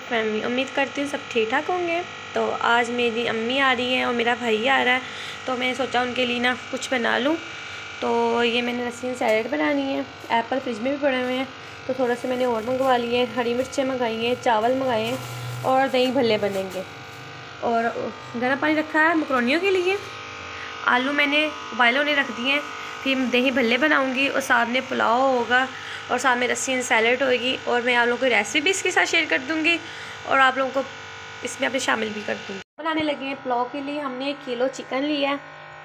Family उम्मीद करती हूँ सब ठीक ठाक होंगे। तो आज मेरी अम्मी आ रही हैं और मेरा भाई आ रहा है। तो मैंने सोचा उनके लिए ना कुछ बना लूँ। तो ये मैंने लस्सी सैलड बनानी है, एप्पल फ्रिज में भी पड़े हुए हैं। तो थोड़ा सा मैंने और मंगवा लिए हैं, हरी मिर्चें मंगाई हैं, चावल मंगाए हैं और दही भल्ले बनेंगे। और गर्म पानी रखा है मकरोनियों के लिए। आलू मैंने उबाले होने रख दिए हैं, फिर दही भल्ले बनाऊँगी और साथ में पुलाव होगा। और साथ में रस्सी सैलड होगी और मैं आप लोगों को रेसिपी भी इसके साथ शेयर कर दूँगी और आप लोगों को इसमें अपने शामिल भी कर दूँगी। बनाने लगे हैं पुलाव के लिए। हमने एक किलो चिकन लिया है,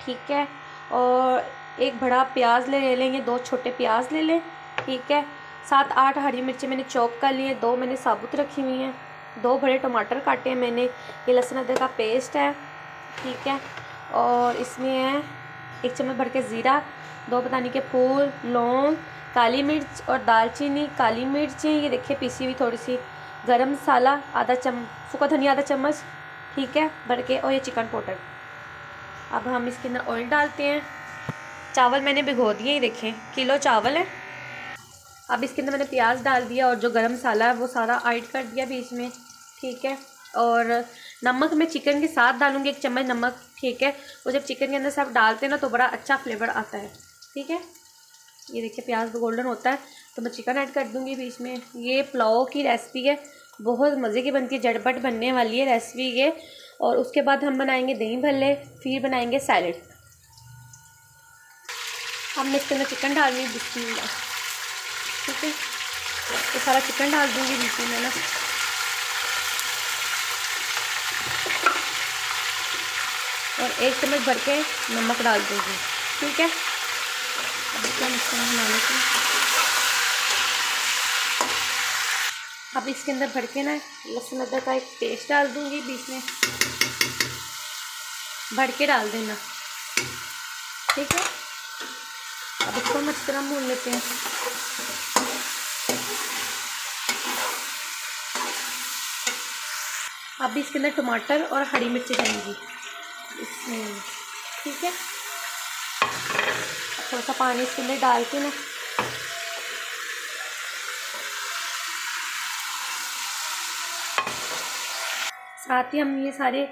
ठीक है? और एक बड़ा प्याज ले लेंगे, दो छोटे प्याज ले लें, ठीक है? सात आठ हरी मिर्ची मैंने चॉप कर लिए दो मैंने साबुत रखी हुई हैं, दो बड़े टमाटर काटे हैं मैंने। ये लहसुन अदरक का पेस्ट है, ठीक है? और इसमें है एक चम्मच भर के ज़ीरा, दो बताने के फूल, लौंग काली मिर्च और दालचीनी, काली मिर्च ये देखिए, पीसी हुई थोड़ी सी गरम मसाला आधा चम, सूखा धनिया, आधा चम्मच, ठीक है, भर के, और ये चिकन पाउडर। अब हम इसके अंदर ऑयल डालते हैं। चावल मैंने भिगो दिए ही, देखें, किलो चावल है। अब इसके अंदर मैंने प्याज डाल दिया और जो गरम मसाला है, वो सारा ऐड कर दिया बीच में, ठीक है। और नमक मैं चिकन के साथ डालूँगी, एक चम्मच नमक, ठीक है। वो जब चिकन के अंदर सब डालते हैं ना तो बड़ा अच्छा फ्लेवर आता है, ठीक है। ये देखिए, प्याज तो गोल्डन होता है तो मैं चिकन ऐड कर दूँगी बीच में। ये पुलाव की रेसिपी है, बहुत मज़े की बनती है, झटपट बनने वाली है रेसिपी ये। और उसके बाद हम बनाएँगे दही भल्ले, फिर बनाएँगे सैलड हमने इसके अंदर चिकन डालनी बिस्मिल्लाह। ठीक है? तो सारा चिकन डाल दूँगी बीच में ना? और एक चम्मच भर के नमक डाल दूँगी। ठीक है? अब इसके अंदर भर के ना लहसुन अदरक का एक पेस्ट डाल दूँगी बीच में। भर के डाल देना। ठीक है? अब इसको हम अच्छी तरह भून लेते हैं। अब इसके अंदर टमाटर और हरी मिर्ची जाएँगी इसमें, ठीक है? थोड़ा सा पानी इसके अंदर डाल के ना। साथ ही हम ये सारे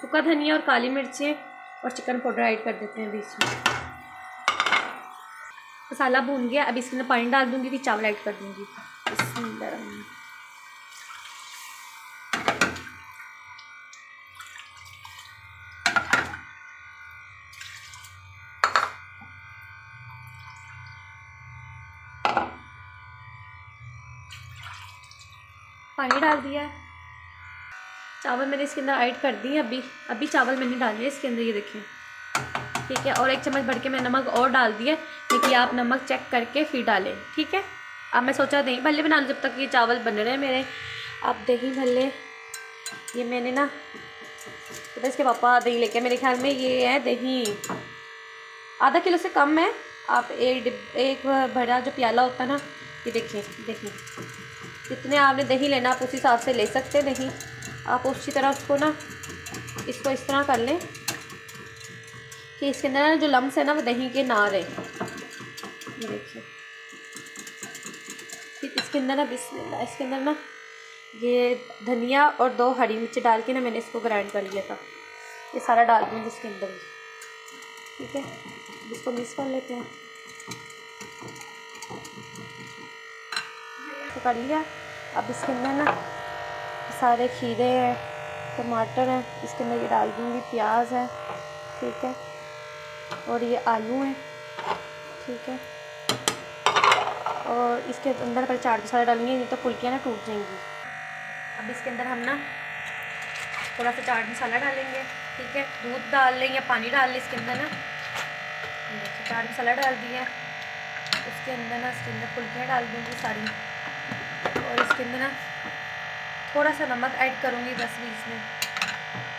सूखा धनिया और काली मिर्चें और चिकन पाउडर ऐड कर देते हैं बीच में। मसाला भून गया, अब इसके अंदर पानी डाल दूँगी फिर चावल ऐड कर दूँगी। पानी डाल दिया है। चावल मैंने इसके अंदर ऐड कर दी अभी। अभी चावल मैंने डाले इसके अंदर, ये देखें ठीक है, और एक चम्मच भर के मैं नमक और डाल दिया लेकिन आप नमक चेक करके फिर डालें। ठीक है? अब मैं सोचा, दही भल्ले बना लूँ जब तक ये चावल बन रहे हैं मेरे। अब दही भल्ले, ये मैंने ना तो इसके पापा दही लेके मेरे ख्याल में ये है दही। आधा किलो से कम है। आप एक एक बड़ा जो प्याला होता है ना, ये देखिए देखिए। जितने आपने दही लेना, आप उस हिसाब से ले सकते हैं दही। आप उसी तरह उसको ना, इसको इस तरह कर लें कि इसके अंदर ना जो लम्स है ना, वो दही के ना रहे। देखिए। फिर इसके अंदर ना, बिस्मिल्लाह, इसके अंदर ना ये धनिया और दो हरी मिर्च डाल के ना मैंने इसको ग्राइंड कर लिया था। ये सारा डाल दूँगी इसके अंदर। ठीक है? इसको मिक्स कर लेते हैं। कर लिया। अब इसके अंदर ना सारे खीरे हैं, टमाटर हैं, इसके अंदर ये डाल दूँगी, प्याज है, ठीक है, और ये आलू हैं, ठीक है, और इसके अंदर पर चाट मसाला डालेंगे, नहीं तो फुल्कियाँ ना टूट जाएँगी। अब इसके अंदर हम ना थोड़ा सा चाट मसाला डालेंगे, ठीक है, दूध डाल लें या पानी डाल लें इसके अंदर ना। चाट मसाला डाल दिया उसके अंदर ना इसके अंदर फुल्कियाँ डाल दूँगी सारी। और इसके अंदर ना थोड़ा सा नमक ऐड करूँगी बस बीच में।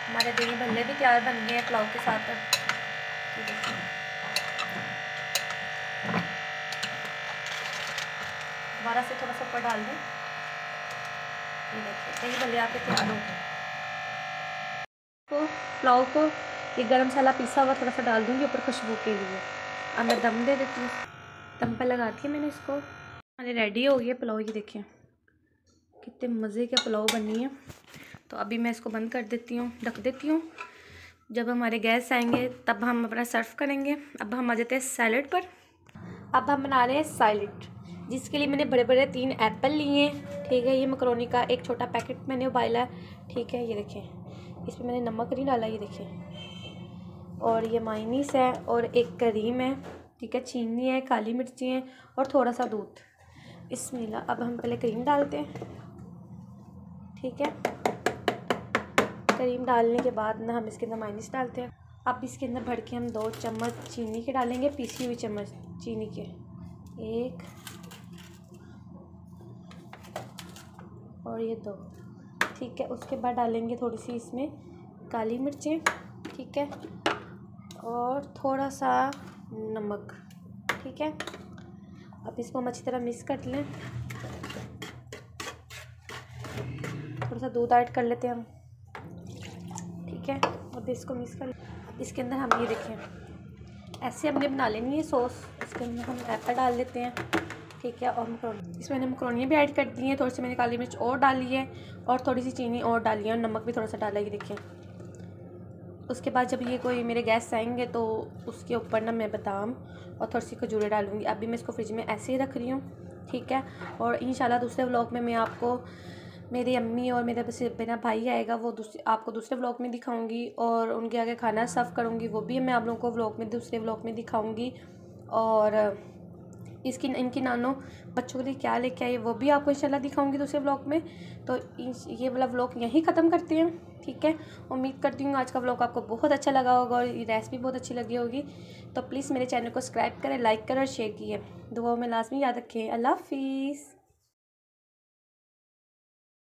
हमारे दही भल्ले भी तैयार बन गए हैं पुलाव के साथ। दोबारा से थोड़ा सा ऊपर डाल दें। दही भल्ले आपके तैयार हो गए। तो पुलाव को ये गरम मसाला पीसा हुआ थोड़ा सा डाल दूँगी ऊपर खुशबू के लिए। अब मैं दम दे देती हूँ। दम पर लगा दी मैंने इसको। मैंने रेडी हो गया पुलाव, ये देखिए। कितने मज़े के पुलाव बनी है। तो अभी मैं इसको बंद कर देती हूँ ढक देती हूँ। जब हमारे गैस आएँगे, तब हम अपना सर्व करेंगे। अब हम आ जाते हैं सैलड पर। अब हम बना रहे हैं सैलड, जिसके लिए मैंने बड़े बड़े तीन एप्पल लिए हैं। ठीक है, ये मकरोनी का एक छोटा पैकेट मैंने उबाला है। ठीक है, ये देखें। इसमें मैंने नमक नहीं डाला, ये देखें। और ये माइनीस है और एक करीम है। ठीक है, चीनी है, काली मिर्ची है और थोड़ा सा दूध। इसमें अब हम पहले क्रीम डालते हैं। ठीक है? करीम डालने के बाद ना हम इसके अंदर माइनस डालते हैं। अब इसके अंदर भर के हम दो चम्मच चीनी के डालेंगे, पीसी हुई चम्मच चीनी के। एक और ये दो। ठीक है, उसके बाद डालेंगे थोड़ी सी इसमें काली मिर्चें, ठीक है? और थोड़ा सा नमक, ठीक है? अब इसको हम अच्छी तरह मिक्स कर लें थोड़ा सा दूध ऐड कर लेते हैं हम। ठीक है? अब इसको मिक्स कर इसके अंदर हम ये देखें। ऐसे हमने बना लेनी है सॉस। इसके अंदर हम एप्पल डाल देते हैं। ठीक है? और मकरोनी इसमें मैंने मकरोनियाँ भी ऐड कर दी हैं। थोड़ी सी मैंने काली मिर्च और डाली है और थोड़ी सी चीनी और डाली है और नमक भी थोड़ा सा डाला ये देखिए उसके बाद जब ये कोई मेरे गैस आएँगे तो उसके ऊपर ना मैं बादाम और थोड़ी सी खजूरें डालूँगी। अभी मैं इसको फ्रिज में ऐसे ही रख रही हूँ। ठीक है? और इन दूसरे व्लॉग में मैं आपको मेरी अम्मी और मेरा बस मेरा भाई आएगा, वो दूसरे आपको दूसरे व्लॉग में दिखाऊँगी और उनके आगे खाना सर्व करूँगी, वो भी मैं आप लोगों को व्लॉग में, दूसरे व्लॉग में दिखाऊँगी। और, इसकी इनकी नानो बच्चों के लिए क्या लेके आई, वो भी आपको इंशाल्लाह दिखाऊँगी दूसरे ब्लॉग में। तो ये वाला ब्लॉग यहीं ख़त्म करते हैं, ठीक है? उम्मीद करती हूँ आज का ब्लॉग आपको बहुत अच्छा लगा होगा और ये रेसिपी बहुत अच्छी लगी होगी। तो प्लीज़ मेरे चैनल को सब्सक्राइब करें लाइक करें और शेयर कीजिए दुआओं में लाजमी याद रखें। अल्लाह हाफिज़।